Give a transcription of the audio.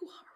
who are